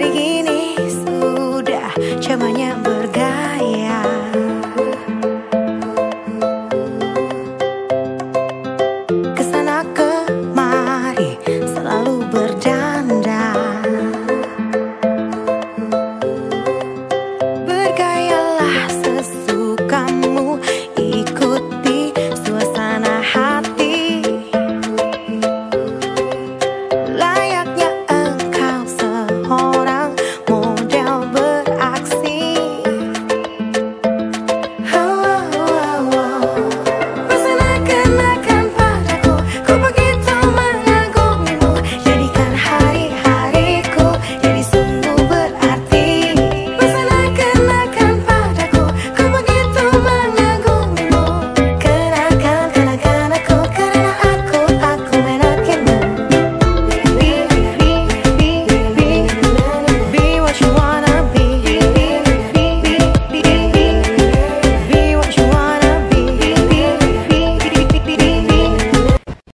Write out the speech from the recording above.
Jadi gini sudah cemanya bergaya. Ke sana kemari selalu berdanda Bergayalah sesukamu.